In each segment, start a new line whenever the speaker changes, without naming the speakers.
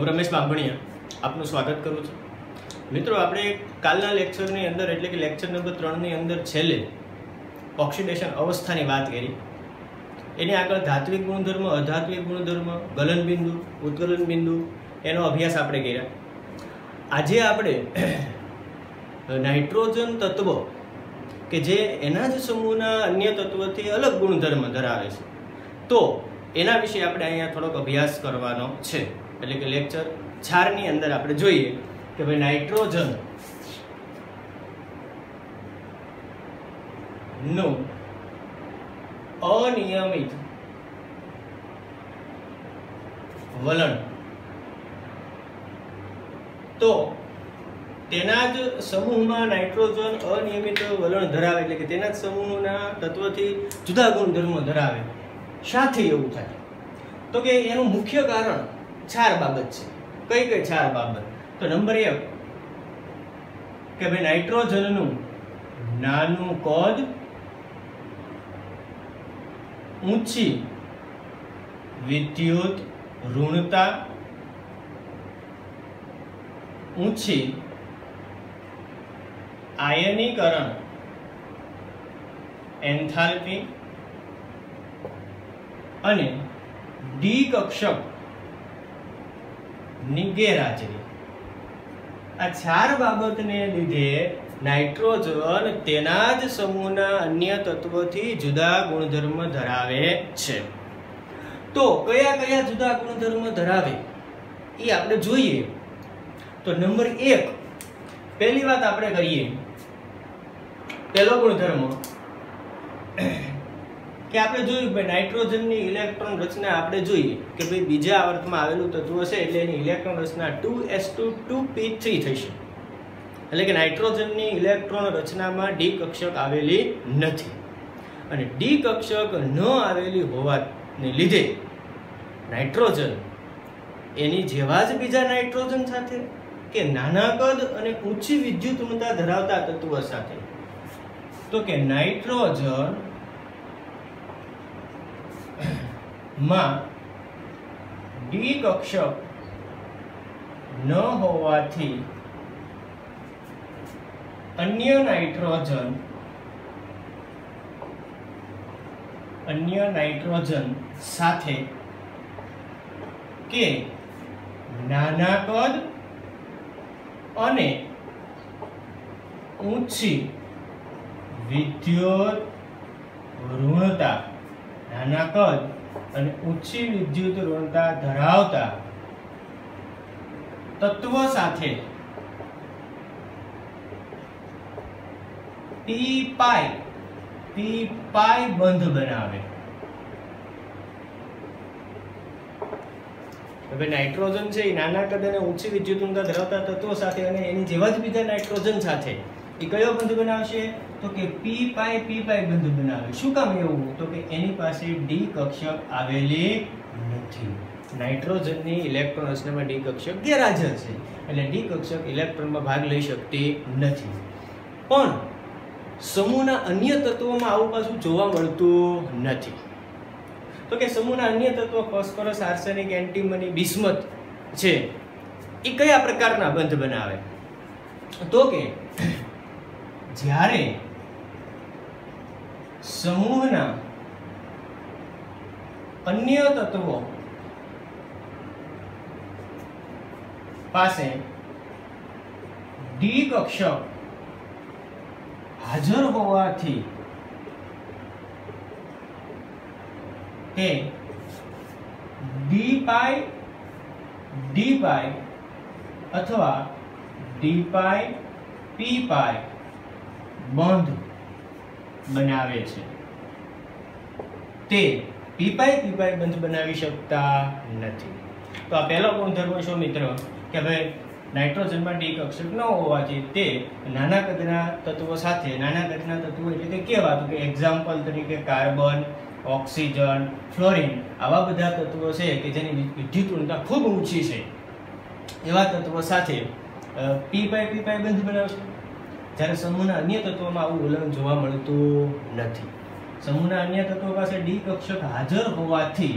હું રમેશ બાંભણિયા. આપનું સ્વાગત કરું છું. મિત્રો, આપણે કાલના લેક્ચરની અંદર, એટલે કે લેક્ચર નંબર ત્રણની અંદર છેલ્લે ઓક્સિડેશન અવસ્થાની વાત કરી. એની આગળ ધાત્વિક ગુણધર્મ, અધાત્વિક ગુણધર્મ ગલન બિંદુ ઉત્કલન બિંદુ એનો અભ્યાસ આપણે કર્યા. આજે આપણે નાઇટ્રોજન તત્વો કે જે એના જ સમૂહના અન્ય તત્વોથી અલગ ગુણધર્મ ધરાવે છે. તો એના વિશે આપણે અહીંયા થોડોક અભ્યાસ કરવાનો છે. એટલે કે લેક્ચર ચારની અંદર આપણે જોઈએ કે ભાઈ નાઇટ્રોજનનું અનિયમિત વલણ. તો તેના જ સમૂહમાં નાઇટ્રોજન અનિયમિત વલણ ધરાવે એટલે કે તેના જ સમૂહના તત્વથી જુદા ગુણધર્મો ધરાવે. શાથી એવું થાય. તો કે એનું મુખ્ય કારણ ચાર બાબત છે. કઈ કઈ ચાર બાબત? તો નંબર એક, કે ભાઈ નાઇટ્રોજનનું નાનું કદ ઊંચી વિદ્યુત ઋણતા ઊંચી આયનીકરણ એન્થાલ્પી અને ડી કક્ષક ની ગેરહાજરી આ ચાર બાબતને લીધે નાઇટ્રોજન તેના જ સમૂહના અન્ય તત્વોથી જુદા ગુણધર્મ ધરાવે છે. તો કયા કયા જુદા ગુણધર્મ ધરાવે? એ આપણે જોઈએ. તો નંબર એક, પહેલી વાત આપણે કરીએ. પહેલો ગુણધર્મ કે આપણે જોયું કે નાઇટ્રોજનની ઇલેક્ટ્રોન રચના આપણે જોઈએ કે ભાઈ બીજા આવર્તમાં આવેલું તત્વ છે એટલે એની ઇલેક્ટ્રોન રચના two s two two p three થશે. એટલે કે નાઇટ્રોજનની ઇલેક્ટ્રોન રચનામાં ડી કક્ષક આવેલી નથી. અને ડી કક્ષક ન આવેલી હોવાને લીધે નાઇટ્રોજન એની જેવા જ બીજા નાઇટ્રોજન સાથે કે નાના કદ અને ઊંચી વિદ્યુત ઋણતા ધરાવતા તત્વો સાથે. તો કે નાઇટ્રોજન માં ડી કક્ષક ન હોવાથી અન્ય નાઇટ્રોજન અન્ય નાઇટ્રોજન સાથે કે નાના કદ અને ઊંચી વિદ્યુત ઋણતા નાના કદ અને ઊંચી વિદ્યુત ઋણતા ધરાવતા તત્વો સાથે પી પાઈ પી પાઈ બંધ બનાવે. હવે નાઇટ્રોજન છે એ નાના કદ અને ઊંચી વિદ્યુત ઋણતા ધરાવતા તત્વો સાથે અને એની જેવા જ બીજા નાઇટ્રોજન સાથે. એ કયો બંધ બનાવશે? તો કે પી પાઈ પી પાઈ બંધ બનાવે. શું કામ એવું? તો કે એની પાસે ડી કક્ષક આવેલી નથી. નાઇટ્રોજનની ઇલેક્ટ્રોન રચનામાં ડી કક્ષક ગેરહાજર છે. એટલે ડી કક્ષક ઇલેક્ટ્રોનમાં ભાગ લઈ શકતી નથી. પણ સમૂહના અન્ય તત્વોમાં આવું પાછું જોવા મળતું નથી. તો કે સમૂહના અન્ય તત્વો ફોસ્ફરસ, આર્સેનિક, એન્ટીમની, બિસ્મત છે. એ કયા પ્રકારના બંધ બનાવે? તો કે જ્યારે સમૂહના અન્ય તત્વો પાસે ડી કક્ષક હાજર હોવાથી તે ડી પાય ડી પાય અથવા ડી પાય પી પાઈ બંધ બનાવે છે. તે પીપાઈ પીપાઈ બંધ બનાવી શકતા નથી. તો આ પહેલો ગુણધર્મ શું મિત્ર? કે ભાઈ, નાઇટ્રોજનમાં ડી કક્ષક ન હોવાથી તે નાના કદના તત્વો સાથે, નાના કદના તત્વો એટલે કે કેવા તો કે એક્ઝામ્પલ તરીકે કાર્બન, ઓક્સિજન, ફ્લોરિન આવા બધા તત્વો છે કે જેની વિદ્યુત ઊર્જા ખૂબ ઊંચી છે. એવા તત્વો સાથે પી પાઈ પી પાઈ બંધ બનાવશે જ્યારે સમૂહના અન્ય તત્વોમાં આવું વલણ જોવા મળતું નથી. સમૂહના અન્ય તત્વો પાસે ડી કક્ષક હાજર હોવાથી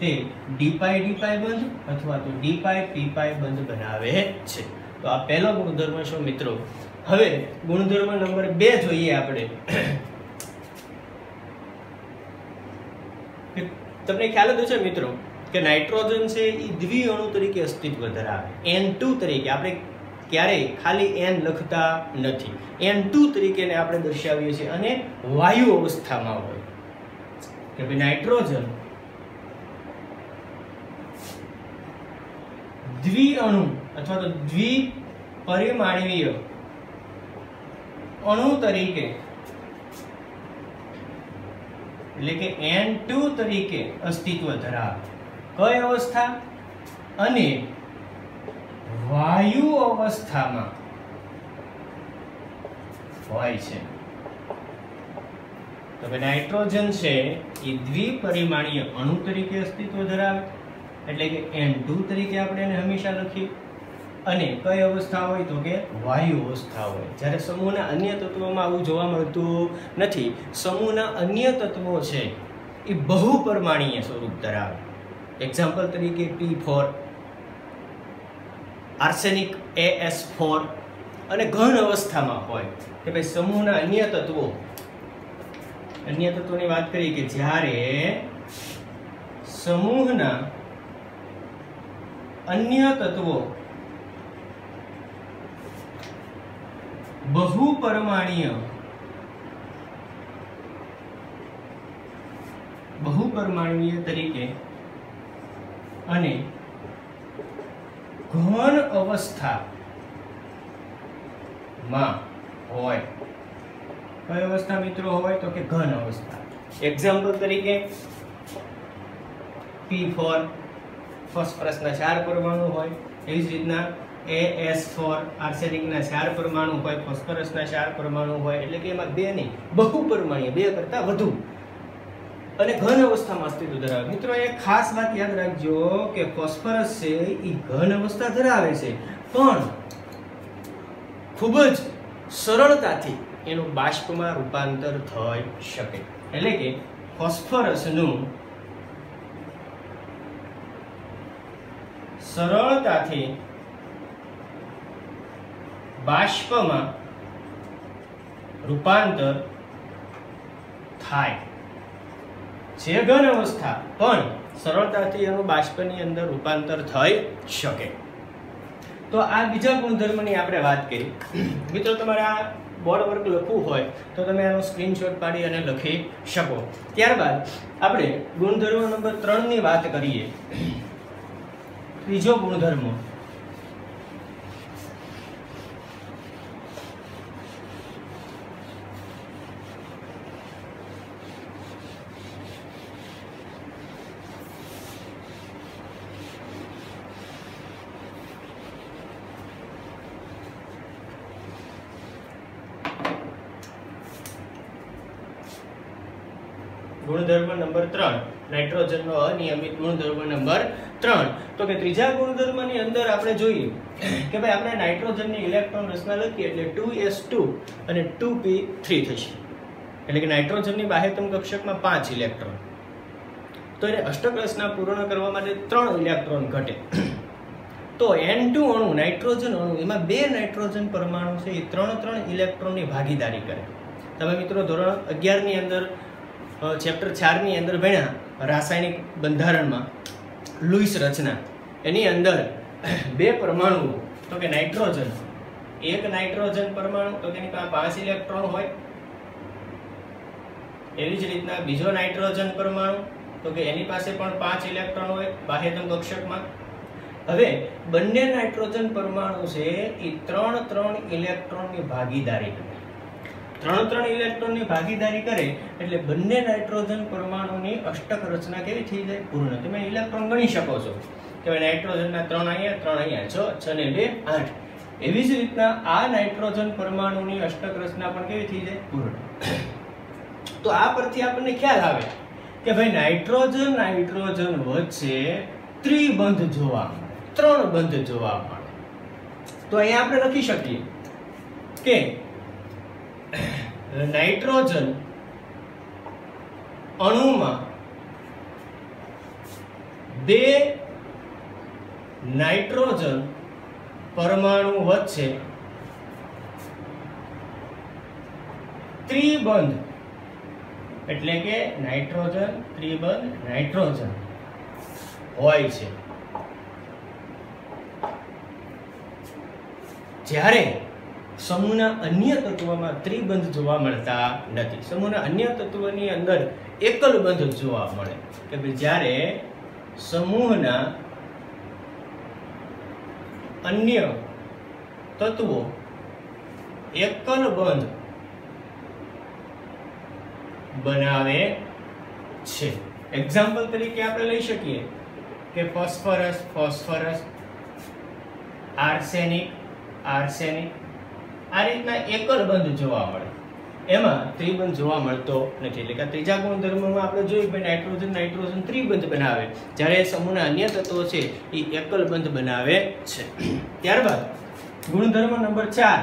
તે ડી પાઈ ડી પાઈ બંધ અથવા તો ડી પાઈ પી પાઈ બંધ બનાવે છે. તો આ પહેલો ગુણધર્મ છે મિત્રો. હવે ગુણધર્મ નંબર બે જોઈએ આપણે. તમને ખ્યાલ જ છે મિત્રો, કે નાઇટ્રોજન છે એ દ્વિઅણુ તરીકે અસ્તિત્વ ધરાવે. એન ટુ તરીકે. આપણે ક્યારેય ખાલી એન લખતા નથી. એન ટુ તરીકેને આપણે દર્શાવીએ છીએ અને વાયુ અવસ્થામાં હોય. કે ભાઈ નાઇટ્રોજન દ્વિઅણુ અથવા તો દ્વિપરિમાણીય અણુ તરીકે, એટલે કે એન ટુ તરીકે અસ્તિત્વ ધરાવે. કઈ અવસ્થા? અને વાયુ અવસ્થામાં. હોય છે. તો કે નાઇટ્રોજન છે એ દ્વિપરિમાણીય અણુ તરીકે અસ્તિત્વ ધરાવે એટલે કે એન ટુ તરીકે આપણે એને હંમેશા લખીએ. અને કઈ અવસ્થા હોય તો કે વાયુ અવસ્થા હોય. જ્યારે સમૂહના અન્ય તત્વોમાં આવું જોવા મળતું નથી, સમૂહના અન્ય તત્વો છે એ બહુપરમાણીય સ્વરૂપ ધરાવે. એક્ઝામ્પલ તરીકે P four arsenic A S four અને ઘન અવસ્થામાં હોય. કે ભાઈ સમૂહના અન્ય તત્વો, અન્ય તત્વોની વાત કરીએ કે જ્યારે સમૂહના અન્ય તત્વો બહુપરમાણીય બહુપરમાણીય તરીકે અને ઘન અવસ્થામાં હોય. કઈ અવસ્થા મિત્રો હોય? તો કે ઘન અવસ્થા. એક્ઝામ્પલ તરીકે પી ફોર ફોસ્ફરસના ચાર પરમાણુ હોય. એવી જ રીતના એ એસ ફોર આર્સેનિકના ચાર પરમાણુ હોય ફોસ્ફરસના ચાર પરમાણુ હોય. એટલે કે એમાં બે નહીં, બહુ પરમાણીય, બે કરતાં વધુ. અને ઘન અવસ્થામાં અસ્તિત્વ ધરાવે. મિત્રો એ ખાસ વાત યાદ રાખજો કે ફોસ્ફરસ છે એ ઘન અવસ્થા ધરાવે છે. પણ ખૂબ જ સરળતાથી એનું બાષ્પમાં રૂપાંતર થઈ શકે. એટલે કે ફોસ્ફરસનું સરળતાથી બાષ્પમાં રૂપાંતર થાય. છે ઘન અવસ્થા પણ સરળતાથી એનું બાષ્પની અંદર રૂપાંતર થઈ શકે. તો આ બીજા ગુણધર્મની આપણે વાત કરી. મિત્રો, તમારે આ બોર્ડ વર્ક લખવું હોય તો તમે આનો સ્ક્રીનશોટ પાડી અને લખી શકો. ત્યારબાદ આપણે ગુણધર્મ નંબર ત્રણની વાત કરીએ. ત્રીજો ગુણધર્મ ગુણધર્મ નંબર ત્રણ. નાઇટ્રોજનનો અનિયમિત ગુણધર્મ નંબર ત્રણ. તો કે ત્રીજા ગુણધર્મની અંદર આપણે જોઈએ કે ભાઈ આપણે નાઇટ્રોજનની ઇલેક્ટ્રોન રચના લખીએ એટલે ટુ એસ ટુ અને ટુ પી થ્રી થશે. એટલે કે નાઇટ્રોજનની બાહ્યતમ કક્ષકમાં પાંચ ઇલેક્ટ્રોન. તો એને અષ્ટક રચના પૂર્ણ કરવા માટે ત્રણ ઇલેક્ટ્રોન ઘટે. તો એન ટુ અણુ, નાઇટ્રોજન અણુ, એમાં બે નાઇટ્રોજન પરમાણુ છે, એ ત્રણ ત્રણ ઇલેક્ટ્રોનની ભાગીદારી કરે. તમે મિત્રો ધોરણ અગિયારની અંદર ચેપ્ટર ચારની અંદર ભણ્યા, રાસાયણિક બંધારણમાં, લુઈસ રચના. એની અંદર બે પરમાણુઓ, તો કે નાઇટ્રોજન. એક નાઇટ્રોજન પરમાણુ, તો તેની પાસે પાંચ ઇલેક્ટ્રોન હોય. એવી જ રીતના બીજો નાઇટ્રોજન પરમાણુ, તો કે એની પાસે પણ પાંચ ઇલેક્ટ્રોન હોય, બાહ્યતમ કક્ષકમાં. હવે, બંને નાઇટ્રોજન પરમાણુ છે, એ ત્રણ ત્રણ ઇલેક્ટ્રોનની ભાગીદારી કરે. ત્રણ ત્રણ ઇલેક્ટ્રોનની ભાગીદારી કરે એટલે બંને નાઇટ્રોજન પરમાણુની અષ્ટક રચના કેવી થઈ જાય? પૂર્ણ. તમે ઇલેક્ટ્રોન ગણી શકો છો. કે નાઇટ્રોજનના ત્રણ અહીંયા ત્રણ અહીંયા, છ છ ને બે, આઠ. એવી જ રીતના આ નાઇટ્રોજન પરમાણુની અષ્ટક રચના પણ કેવી થઈ જાય? પૂર્ણ. તો આ પરથી આપણને ખ્યાલ આવે કે ભાઈ નાઇટ્રોજન નાઇટ્રોજન વચ્ચે ત્રિબંધ જોવા ત્રણ બંધ જોવા મળે. તો અહીંયા આપણે લખી શકીએ કે નાઇટ્રોજન અણુમાં બે નાઇટ્રોજન પરમાણુ વચ્ચે ત્રિબંધ, એટલે કે નાઇટ્રોજન, ત્રિબંધ, નાઇટ્રોજન હોય છે. જ્યારે સમૂહના અન્ય તત્વમાં ત્રિબંધ જોવા મળતા નથી. સમૂહના અન્ય તત્વની અંદર એકલ બંધ જોવા મળે. કે ભાઈ જ્યારે સમૂહના અન્ય તત્વો એકલ બંધ બનાવે છે. એક્ઝામ્પલ તરીકે આપણે લઈ શકીએ કે ફોસ્ફરસ ફોસ્ફરસ, આર્સેનિક આર્સેનિક આ રીતના એકલ બંધ જોવા મળે. એમાં ત્રિબંધ જોવા મળતો નથી. એટલે કે ત્રીજા ગુણધર્મમાં આપણે જોયું કે નાઇટ્રોજન નાઇટ્રોજન ત્રિબંધ બનાવે. જ્યારે સમૂહના અન્ય તત્વો છે, એ એકલ બંધ બનાવે છે. ત્યારબાદ ગુણધર્મ નંબર ચાર.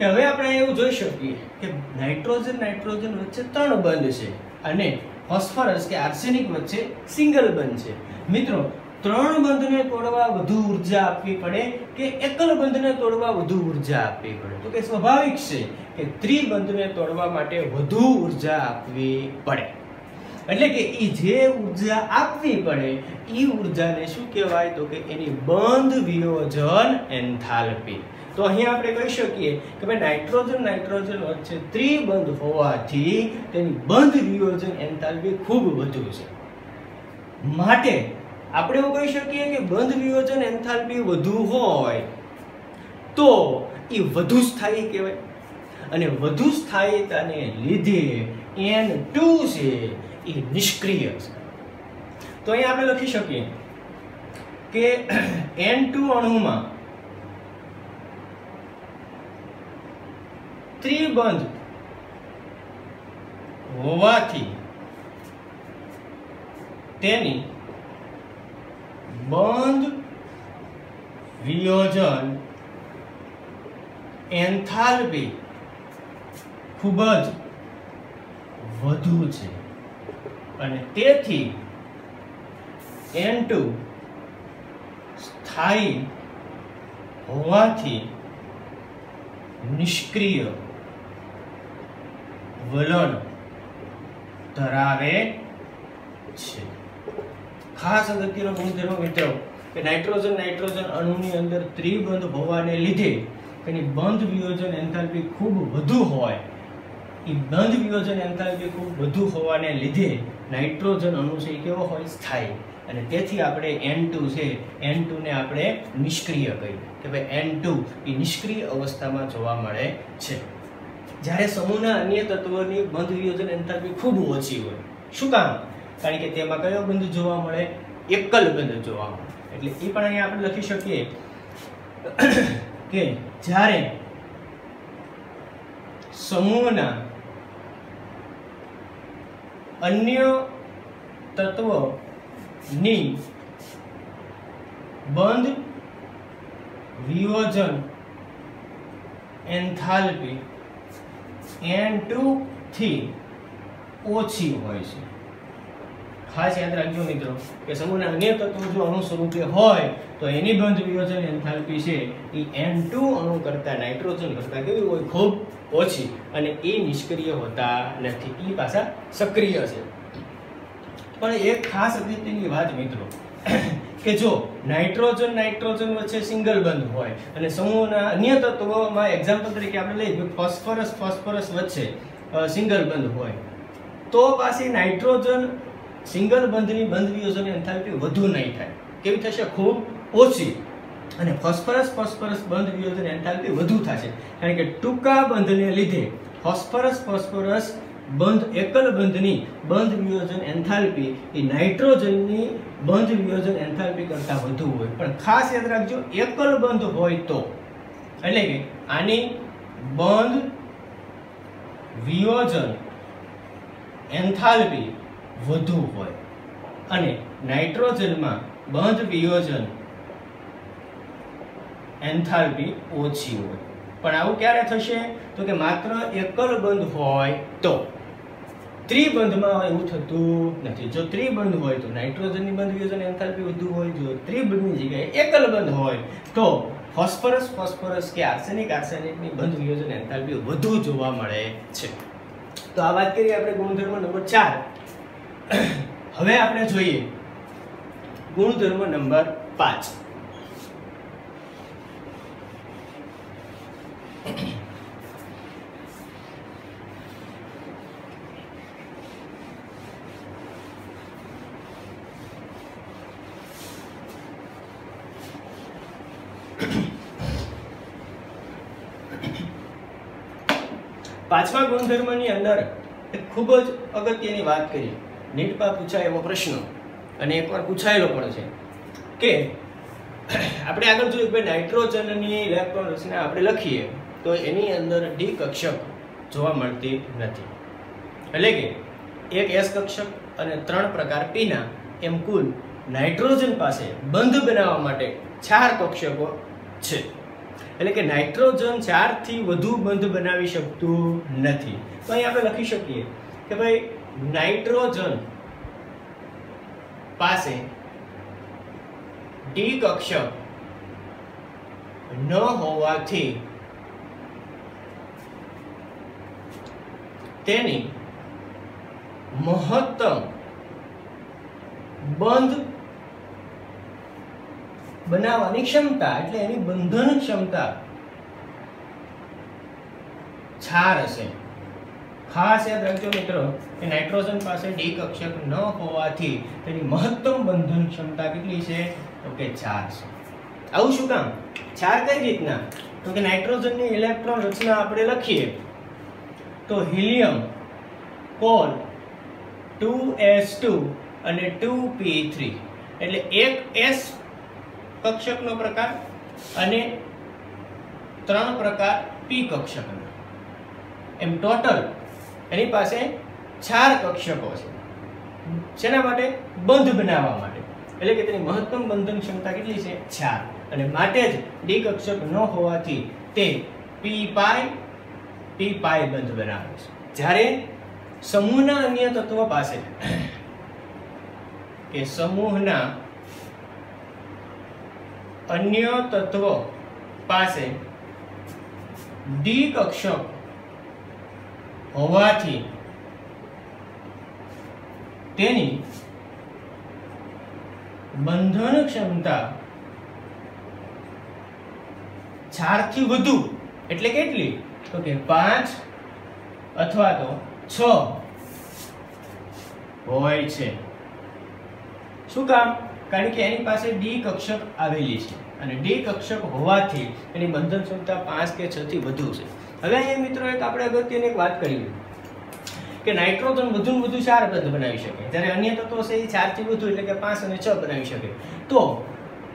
હવે આપણે એવું જોઈ શકીએ કે નાઇટ્રોજન નાઇટ્રોજન વચ્ચે ત્રણ બંધ છે અને ફોસ્ફરસ કે આર્સેનિક વચ્ચે સિંગલ બંધ છે. મિત્રો ત્રણ બંધને તોડવા વધુ ઊર્જા આપવી પડે કે એકલ બંધને તોડવા વધુ ઊર્જા આપવી પડે? તો કે સ્વાભાવિક છે કે ત્રિબંધને તોડવા માટે વધુ ઊર્જા આપવી પડે. એટલે કે એ જે ઊર્જા આપવી પડે એ ઉર્જાને શું કહેવાય? તો કે એની બંધ વિયોજન એન્થાલ્પી. તો અહીં આપણે કહી શકીએ કે ભાઈ નાઇટ્રોજન નાઇટ્રોજન વચ્ચે ત્રિબંધ હોવાથી તેની બંધ વિયોજન એન્થાલ્પી ખૂબ વધુ છે. માટે આપણે એવું કહી શકીએ કે બંધ વિયોજન એન્થાલ્પી વધુ હોય તો એ વધુ સ્થાયી કહેવાય. અને વધુ સ્થાયીતાને લીધે એન ટુ છે એ નિષ્ક્રિય છે. તો અહીં આપણે લખી શકીએ કે એન ટુ અણુમાં ત્રિબંધ હોવાથી તેની બંધ વિયોજન એન્થાલ્પી ખૂબ જ વધુ છે. અને તેથી N2 સ્થાયી હોવાથી નિષ્ક્રિય વલણ ધરાવે છે. ખાસ અગત્યનો ગુણધર્મ મિત્રો કે નાઇટ્રોજન નાઇટ્રોજન અણુની અંદર ત્રિબંધ હોવાને લીધે તેની બંધ વિયોજન એન્થાલ્પી ખૂબ વધુ હોય. એ બંધ વિયોજન એન્થાલ્પી ખૂબ વધુ હોવાને લીધે નાઇટ્રોજન અણુ છે એ કેવો હોય? સ્થાયી. અને તેથી આપણે એન ટુ છે એન ટુને આપણે નિષ્ક્રિય કહીએ. કે ભાઈ એન ટુ એ નિષ્ક્રિય અવસ્થામાં જોવા મળે છે. જ્યારે સમૂહના અન્ય તત્વોની બંધ વિયોજન એન્થાલ્પી ખૂબ ઓછી હોય. શું કામ? કારણ કે તેમાં કયો બંધ જોવા મળે? એકલ બંધ જોવા મળે. એટલે એ પણ અહીંયા આપણે લખી શકીએ કે જ્યારે સમૂહના અન્ય તત્વની બંધ વિયોજન એન્થાલ્પી N2 થી ઓછી હોય છે. ખાસ યાદ રાખજો મિત્રો, કે સમૂહના અન્ય તત્વો જો અણુ સ્વરૂપે હોય, તો એની બંધ વિયોજન એન્થાલ્પી છે. એ N2 અણુ કરતાં નાઇટ્રોજન કરતા કેવી હોય? ખૂબ ઓછી. અને એ નિષ્ક્રિય હોતા નથી. એ પાછા સક્રિય છે. પણ એક ખાસ અગત્યની વાત મિત્રો, કે જો નાઇટ્રોજન નાઇટ્રોજન વચ્ચે સિંગલ બંધ હોય, અને સમૂહના અન્ય તત્વોમાં એક્ઝામ્પલ તરીકે આપણે લઈએ, ફોસ્ફરસ ફોસ્ફરસ વચ્ચે સિંગલ બંધ હોય, તો પાછી નાઇટ્રોજન સિંગલ બંધની બંધ વિયોજન એન્થાલ્પી વધુ નહીં થાય. કેવી થશે? ખૂબ ઓછી. અને ફોસ્ફરસ ફોસ્ફરસ બંધ વિયોજન એન્થાલ્પી વધુ થશે. કારણ કે ટૂંકા બંધને લીધે ફોસ્ફરસ ફોસ્ફરસ બંધ એકલ બંધની બંધ વિયોજન એન્થાલ્પી એ નાઇટ્રોજનની બંધ વિયોજન એન્થાલ્પી કરતાં વધુ હોય. પણ ખાસ યાદ રાખજો, એકલ બંધ હોય તો. એટલે કે આની બંધ વિયોજન એન્થાલ્પી વધુ હોય. અને નાઇટ્રોજનમાં બંધ વિયોજન એન્થાલ્પી ઓછી હોય. પણ આવું ક્યારે થશે? તો કે માત્ર એકલ બંધ હોય તો. ત્રિબંધમાં એવું થતું નથી. જો ત્રિબંધ હોય તો નાઇટ્રોજનની બંધ વિયોજન એન્થાલ્પી વધુ હોય. જો ત્રિબંધની જગ્યાએ એકલ બંધ હોય તો ફોસ્ફરસ ફોસ્ફરસ કે આર્સેનિક, આર્સેનિકની બંધ વિયોજન એન્થાલ્પી વધુ જોવા મળે છે. તો આ વાત કરીએ આપણે ગુણધર્મ નંબર ચાર. હવે આપણે જોઈએ ગુણધર્મ નંબર પાંચ. પાંચમા ગુણધર્મની અંદર ખૂબ જ અગત્યની વાત કરી નીટમાં પૂછાય એવો પ્રશ્ન અને એકવાર પૂછાયેલો પણ છે કે આપણે આગળ જોયું કે નાઇટ્રોજનની ઇલેક્ટ્રોન રચના આપણે લખીએ તો એની અંદર ડી કક્ષક જોવા મળતી નથી. એટલે કે એક એસ કક્ષક અને ત્રણ પ્રકાર પીના એમ કુલ નાઇટ્રોજન પાસે બંધ બનાવવા માટે ચાર કક્ષકો છે. એટલે કે નાઇટ્રોજન ચારથી વધુ બંધ બનાવી શકતું નથી. તો અહીં આપણે લખી શકીએ કે ભાઈ નાઇટ્રોજન પાસે ડી કક્ષક ન હોવાથી તેની મહત્તમ બંધ બનાવવાની ક્ષમતા, એટલે એની બંધન ક્ષમતા, છાર હશે. ખાસ યાદ રાખજો મિત્રો કે નાઇટ્રોજન પાસે ડી કક્ષક ન હોવાથી તેની મહત્તમ બંધન ક્ષમતા કેટલી છે? તો કે ચાર છે. આવું શું કામ? ચાર કઈ રીતના? તો કે નાઇટ્રોજનની ઇલેક્ટ્રોન રચના આપણે લખીએ. તો helium, call, two S two અને ટુ પી થ્રી. એટલે એક એસ કક્ષકનો પ્રકાર અને ત્રણ પ્રકાર પી કક્ષકનો. એમ ટોટલ એની પાસે ચાર કક્ષકો છે. શેના માટે? બંધ બનાવવા માટે. એટલે કે તેની મહત્તમ બંધન ક્ષમતા કેટલી છે? ચાર. અને માટે જ ડી કક્ષક ન હોવાથી તે પી પાય પી પાય બંધ બનાવે છે. જ્યારે સમૂહના અન્ય તત્વો પાસે કે સમૂહના અન્ય તત્વો પાસે ડી કક્ષક હોવાથી તેની બંધન ક્ષમતા ચારથી વધુ. એટલે કેટલી તો કે પાંચ અથવા તો છ હોય છે. શું કામ? કારણ કે એની પાસે ડી કક્ષક આવેલી છે. અને ડી કક્ષક હોવાથી એની બંધન ક્ષમતા પાંચ કે છ થી વધુ છે. હવે અહીંયા મિત્રો એક આપણે અગત્યની એક વાત કરી કે નાઇટ્રોજન વધુ ને વધુ ચાર બંધ બનાવી શકે. જ્યારે અન્ય તત્વો છે એ ચારથી વધુ એટલે કે પાંચ અને છ બનાવી શકે. તો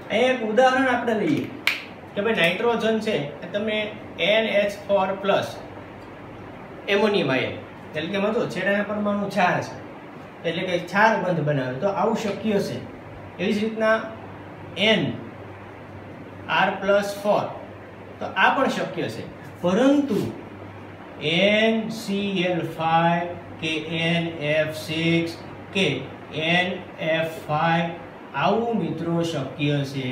અહીંયા એક ઉદાહરણ આપણે લઈએ કે ભાઈ નાઇટ્રોજન છે તમે N H four plus ammonium ion એટલે કે મતો છેડાના પરમાણુ ચાર છે. એટલે કે ચાર બંધ બનાવે તો આવું શક્ય છે. એવી જ રીતના એન આર પ્લસ ફોર તો આ પણ શક્ય છે. પરંતુ એન સી એલ ફાઈવ કે એન એફ સિક્સ કે એન એફ ફાઈવ આવું મિત્રો શક્ય છે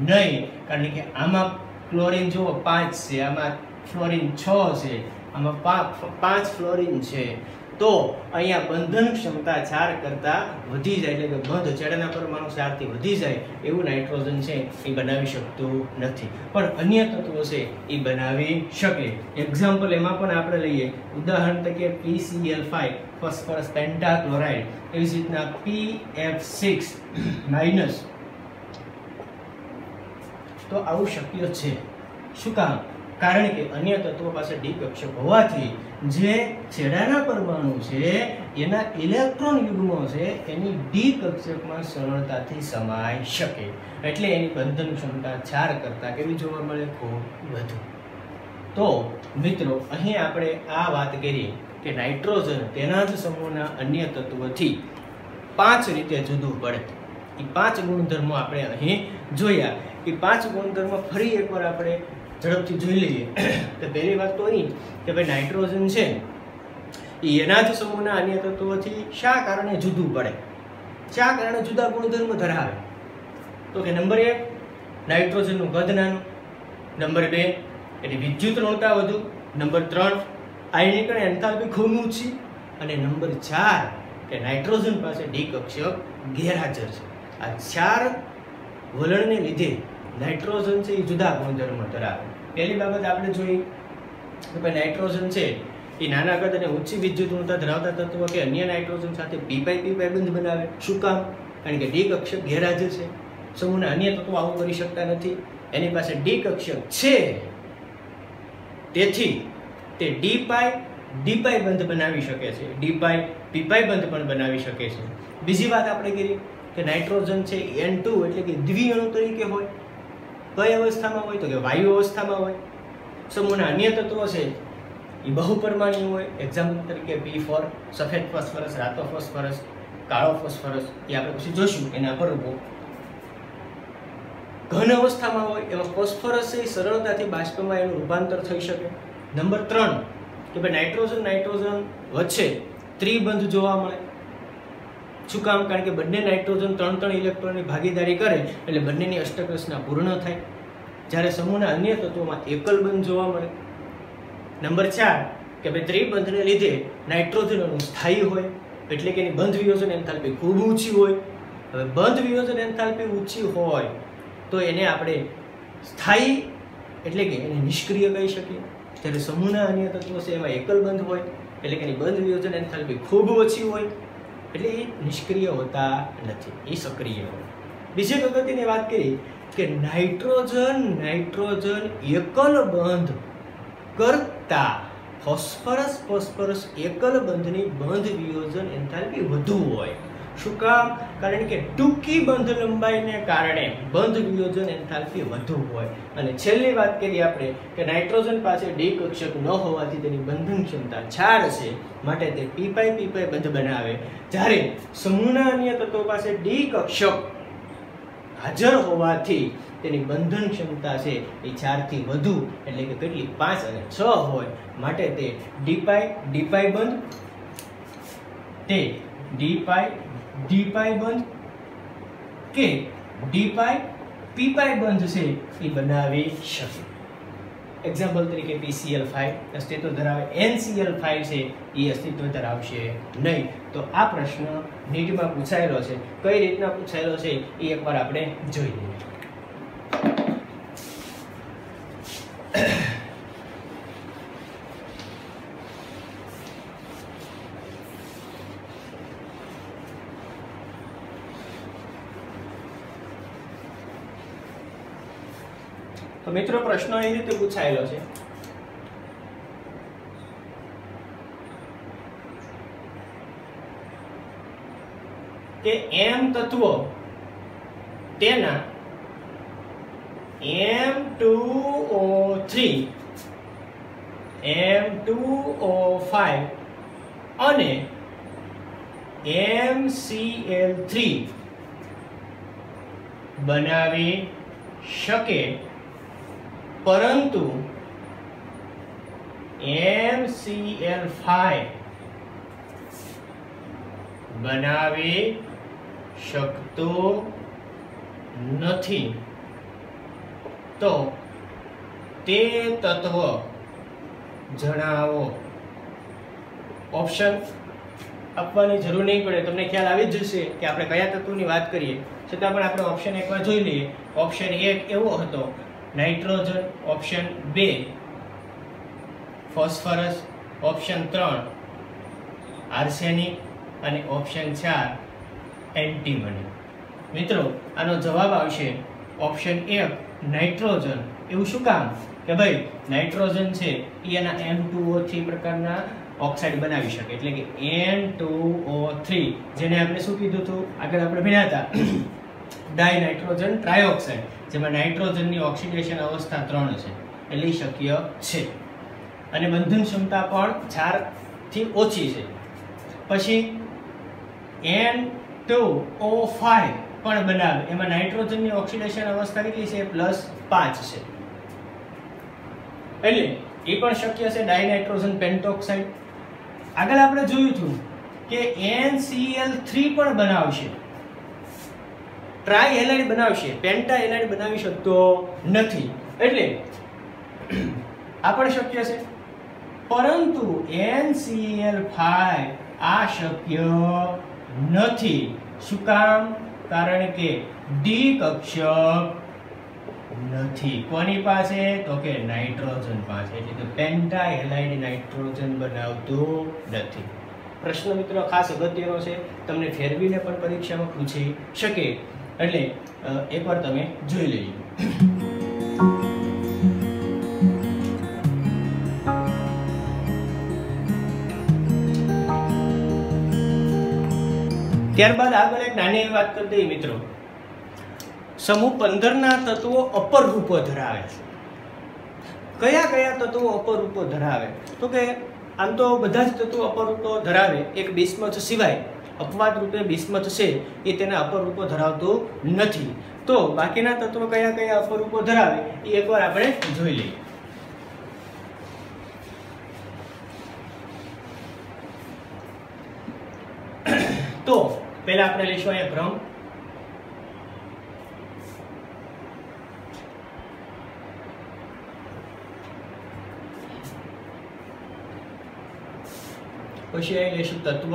નહીં. કારણ કે આમાં ફ્લોરિન જુઓ, પાંચ છે, આમાં ફ્લોરિન છ છે, આમાં પાંચ ફ્લોરિન છે. તો અહીંયા બંધન ક્ષમતા ચાર કરતા વધી જાય એટલે કે બંધ છેડાના પરમાણુ ચારથી વધી જાય એવું નાઇટ્રોજન છે એ બનાવી શકતું નથી. પણ અન્ય તત્વો છે એ બનાવી શકે. એક્ઝામ્પલ એમાં પણ આપણે લઈએ. ઉદાહરણ તરીકે પીસીએલ PCl5 ફોસ્ફરસ પેન્ટાક્લોરાઇડ એવી જ રીતના પી એફ સિક્સ માઇનસ તો આવું શક્ય છે. શું કામ? કારણ કે અન્ય તત્વો પાસે ડી કક્ષક હોવાથી જે છેડાના પરમાણુ છે, એના ઇલેક્ટ્રોન યુગ્મો છે, એની ડી કક્ષકમાં સરળતાથી સમાઈ શકે. એટલે એની બંધન ક્ષમતા ચાર કરતા કેવી જોવા મળે? ખૂબ વધુ. તો મિત્રો, અહીં આપણે આ વાત કરી કે નાઇટ્રોજન તેના જ સમૂહના અન્ય તત્વોથી પાંચ રીતે જુદું પડે. એ પાંચ ગુણધર્મો આપણે અહીં જોયા. એ પાંચ ગુણધર્મો ફરી એકવાર આપણે ઝડપથી જોઈ લઈએ. તો પહેલી વાત તો અહીં કે ભાઈ નાઇટ્રોજન છે, એ એના જ સમૂહના અન્ય તત્વોથી શા કારણે જુદું પડે? શા કારણે જુદા ગુણધર્મ ધરાવે? તો કે નંબર એક, નાઇટ્રોજનનું કદ નાનું. નંબર બે, એની વિદ્યુત ઋણતા વધુ. નંબર ત્રણ આયનીકરણ એન્થાલ્પી ખૂબ ઊંચી અને નંબર ચાર, કે નાઇટ્રોજન પાસે ડી કક્ષક ગેરહાજર છે. આ ચાર વલણને લીધે નાઇટ્રોજન છે એ જુદા ગુણધર્મ ધરાવે. પહેલી બાબત આપણે જોઈ કે ભાઈ નાઇટ્રોજન છે એ નાના કદ અને ઊંચી વિદ્યુત ઋણતા ધરાવતા તત્વો કે અન્ય નાઇટ્રોજન સાથે પીપાઈ પીપાઈ બંધ બનાવે. શું કામ? કારણ કે ડી કક્ષક ગેરહાજર છે. સમૂહના અન્ય તત્વો આવું કરી શકતા નથી. એની પાસે ડી કક્ષક છે. તેથી તે ડી પાઈ ડી પાઈ બંધ બનાવી શકે છે. ડી પાઈ પીપાઈ બંધ પણ બનાવી શકે છે. બીજી વાત આપણે કરી કે નાઇટ્રોજન છે એન ટુ એટલે કે દ્વિઅણુ તરીકે હોય. કઈ અવસ્થામાં હોય તો કે વાયુ અવસ્થામાં હોય. સમૂહના અન્ય તત્વો છે, એ બહુપરમાણુ હોય. એક્ઝામ્પલ તરીકે પી ફોર સફેદ ફોસ્ફરસ, રાતો ફોસ્ફરસ, કાળો ફોસ્ફરસ, એ આપણે પછી જોશું, એના પર ઊભો ઘન અવસ્થામાં હોય, એમાં ફોસ્ફરસ એ સરળતાથી બાષ્પમાં એનું રૂપાંતર થઈ શકે. નંબર ત્રણ, કે ભાઈ નાઇટ્રોજન નાઇટ્રોજન વચ્ચે ત્રિબંધ જોવા મળે. શું કામ? કારણ કે બંને નાઇટ્રોજન ત્રણ ત્રણ ઇલેક્ટ્રોનની ભાગીદારી કરે, એટલે બંનેની અષ્ટક પૂર્ણ થાય. જ્યારે સમૂહના અન્ય તત્વોમાં એકલ બંધ જોવા મળે. નંબર ચાર, કે ભાઈ ત્રિબંધને લીધે નાઇટ્રોજન સ્થાયી હોય, એટલે કે એની બંધ વિયોજન એન્થાલ્પી ખૂબ ઊંચી હોય. હવે બંધ વિયોજન એન્થાલ્પી ઊંચી હોય, તો એને આપણે સ્થાયી એટલે કે એને નિષ્ક્રિય કહી શકીએ. જ્યારે સમૂહના અન્ય તત્વો છે એમાં એકલ બંધ હોય, એટલે કે એની બંધ વિયોજન એન્થાલ્પી ખૂબ ઓછી હોય એટલે એ નિષ્ક્રિય હોતા નથી, એ સક્રિય હોય. બીજી પ્રગતિની વાત કરી કે નાઇટ્રોજન નાઇટ્રોજન એકલ બંધ કરતા ફોસ્ફરસ ફોસ્ફરસ એકલ બંધની બંધ વિયોજન એન્થાલ્પી વધુ હોય. શું કામ? કારણ કે ટૂંકી બંધ લંબાઈને કારણે બંધ વિયોજન એન્થાલ્પી વધુ હોય. અને છેલ્લી વાત કરીએ આપણે કે નાઇટ્રોજન પાસે ડી કક્ષક ન હોવાથી તેની બંધન ક્ષમતા ચાર છે. માટે તે પીપાઈ પીપાઈ બંધ બનાવે. જ્યારે સમૂહના અન્ય તત્વો પાસે ડી કક્ષક હાજર હોવાથી તેની બંધન ક્ષમતા છે એ ચારથી વધુ, એટલે કે કેટલી? પાંચ અને છ હોય. માટે તે ડીપાઈ ડીપાઈ બંધ. તે ડીપાઈ ડીપાઈ બંધ કે ડીપાઈ પીપાઈ બંધ છે એ બનાવી શકે એક્ઝામ્પલ તરીકે પીસીએલ ફાઇવ અસ્તિત્વ ધરાવે એનસીએલ ફાઇવ છે, એ અસ્તિત્વ ધરાવશે નહીં. તો આ પ્રશ્ન નીટમાં પૂછાયેલો છે. કઈ રીતના પૂછાયેલો છે એ એકવાર આપણે જોઈ લઈએ. મિત્રો, પ્રશ્ન એ રીતે પૂછાયેલો છે. કે એમ તત્વો તેના M two O three, M two O five અને એમ સી એલ થ્રી બનાવી શકે પરંતુ એમ સી એલ ફાઈવ બનાવી શકતો નથી. તો તે તત્વ જણાવો. ઓપ્શન આપવાની જરૂર નહીં પડે. તમને ખ્યાલ આવી જ જશે કે આપણે કયા તત્વની વાત કરીએ. છતાં પણ આપણે ઓપ્શન એકવાર જોઈ લઈએ. ઓપ્શન એક એવો હતો નાઇટ્રોજન ઓપ્શન બે, ફોસ્ફરસ ઓપ્શન ત્રણ, આર્સેનિક અને ઓપ્શન ચાર, એન્ટીમની. મિત્રો, આનો જવાબ આવશે ઓપ્શન એક, નાઇટ્રોજન. એવું શું કામ? કે ભાઈ, નાઇટ્રોજન છે, એ એના એમ ટુ થ્રી પ્રકારના ઓક્સાઇડ બનાવી શકે. એટલે કે એન ટુ ઓ થ્રી. જેને આપણે શું કીધું હતું? આગળ આપણે ભણ્યા હતા. ડાય નાઇટ્રોજન ટ્રાયોક્સાઇડ. જેમાં નાઇટ્રોજનની ઓક્સિડેશન અવસ્થા ત્રણ છે. એટલે શક્ય છે. અને બંધન ક્ષમતા પણ ચારથી ઓછી છે. પછી એન ટુ ઓ ફાઈવ પણ બનાવે. એમાં નાઇટ્રોજનની ઓક્સિડેશન અવસ્થા કેટલી છે? પ્લસ પાંચ છે. એટલે એ પણ શક્ય છે ડાયનાઇટ્રોજન પેન્ટોક્સાઇડ. આગળ આપણે જોયું હતું કે NCl3 પણ બનાવશે. ટ્રાય હેલાઇડ બનાવશે. પેન્ટા હેલાઇડ બનાવી શકતો નથી. એટલે આ પણ શક્ય છે. પરંતુ NCl5 આ શક્ય નથી. શું કામ? કારણ કે ડી કક્ષક નથી. કોની પાસે? તો કે નાઇટ્રોજન પાસે. એટલે કે પેન્ટા હેલાઇડ નાઇટ્રોજન બનાવતું નથી. પ્રશ્ન મિત્રો ખાસ અગત્યનો છે. તમને ફેરવીને પણ પરીક્ષામાં પૂછી શકે. એટલે એકવાર તમે જોઈ લેજો. ત્યારબાદ આગળ એક નાની એવી વાત કરી દઈએ મિત્રો. સમૂહ પંદર ના તત્વો અપર રૂપો ધરાવે છે. કયા કયા તત્વો અપર રૂપો ધરાવે? તો કે, આમ તો બધા જ તત્વો અપર રૂપો ધરાવે. એક બિસ્મથ સિવાય. અપવાદ રૂપે ભીષ્મ છે એ તેના અપરૂપો ધરાવતું નથી. તો બાકીના તત્વો કયા કયા અપરૂપો ધરાવે એ એકવાર આપણે જોઈ લઈએ. તો પહેલા આપણે લઈશું અહીંયા ભ્રમ. પછી અહીં લઈશું તત્વ.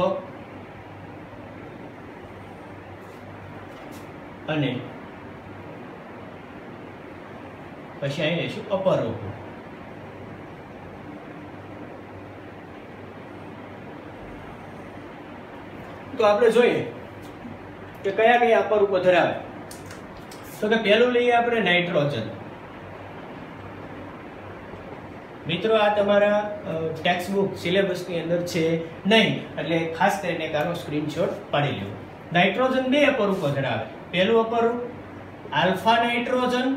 અને પછી અહીં લઈશું અપરોપો. તો આપણે જોઈએ કે કયા કયા અપરૂપો ધરાવે. તો કે પહેલું લઈએ આપણે નાઇટ્રોજન. મિત્રો, આ તમારા ટેક્સ્ટ બુક સિલેબસની અંદર છે નહીં, એટલે ખાસ કરીને એક સ્ક્રીનશોટ પાડી લેવો નાઇટ્રોજન બે અપરૂપો ધરાવે. પહેલું અપરૂપ આલ્ફા નાઇટ્રોજન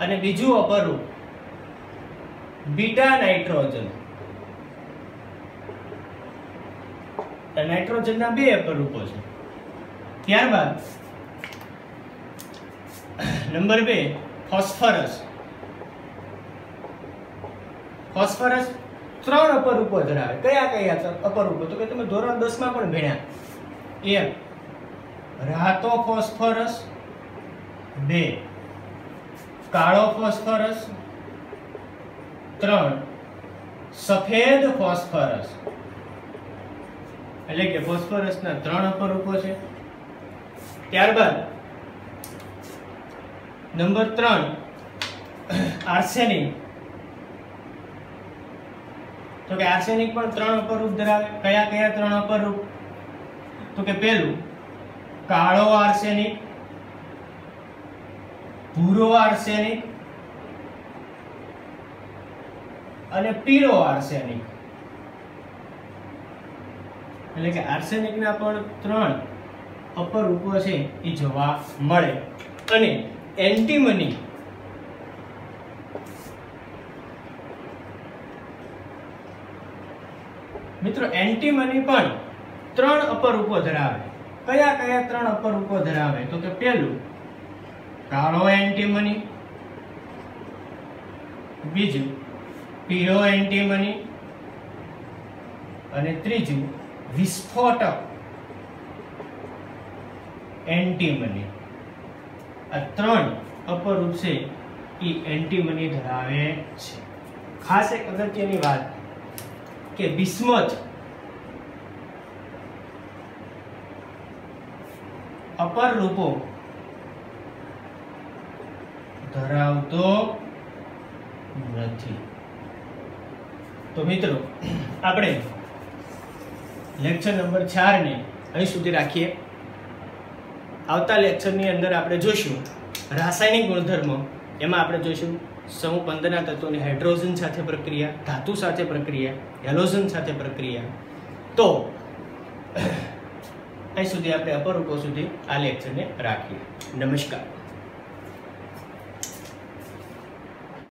અને બીજું અપરૂપ બીટા નાઇટ્રોજન નાઇટ્રોજનના બે અપરૂપો છે. ત્યારબાદ, નંબર બે, ફોસ્ફરસ. ફોસ્ફરસ ત્રણ અપરૂપો ધરાવે. કયા કયા અપરૂપો? તો કે તમે ધોરણ 10 માં પણ ભણ્યા. એક રાતો ફોસ્ફરસ બે, કાળો ફોસ્ફરસ ત્રણ, સફેદ ફોસ્ફરસ. એટલે કે ફોસ્ફરસના ત્રણ અપરૂપો છે. ત્યારબાદ નંબર ત્રણ, આર્સેનિક. તો કે આર્સેનિક પણ ત્રણ અપરૂપ ધરાવે કયા કયા ત્રણ અપરૂપ? તો કે પહેલું કાળો આર્સેનિક, ભૂરો આર્સેનિક અને પીળો આર્સેનિક. એટલે કે આર્સેનિકના પણ ત્રણ અપર રૂપો છે એ જોવા મળે. અને એન્ટીમની મિત્રો, એન્ટીમની પણ ત્રણ અપર રૂપો ધરાવે. કયા કયા ત્રણ અપરૂપો ધરાવે? તો કે પહેલું કાળો એન્ટીમની બીજું, પીળો એન્ટીમની અને ત્રીજું, વિસ્ફોટક એન્ટીમની આ ત્રણ અપરૂપ છે એ એન્ટીમની ધરાવે છે. ખાસ એક અગત્યની વાત કે બિસ્મથ અપર રૂપો. ધરાવતો નથી. તો મિત્રો, આપણે લેક્ચર નંબર ચાર ને અહીં સુધી રાખીએ. આવતા લેક્ચરની અંદર આપણે જોઈશું રાસાયણિક ગુણધર્મો. એમાં આપણે જોઈશું સમૂહ પંદરના તત્વોની હાઇડ્રોજન સાથે પ્રક્રિયા, ધાતુ સાથે પ્રક્રિયા હેલોજન સાથે પ્રક્રિયા. તો અહીં સુધી આપણે અપરૂપો સુધી આ લેક્ચરને રાખીએ. નમસ્કાર.